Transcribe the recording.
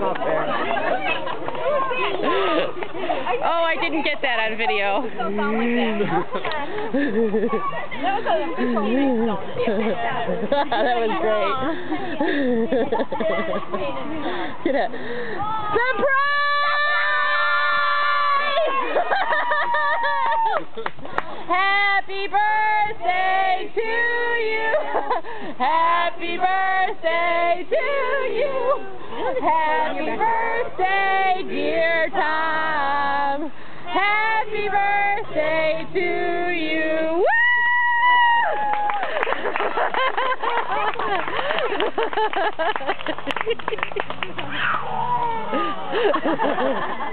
oh, Oh, I didn't get that on video. that was great. Get it. Surprise! Happy birthday to you. Happy birthday to you. Happy birthday, dear Tom. Happy birthday to you. Woo!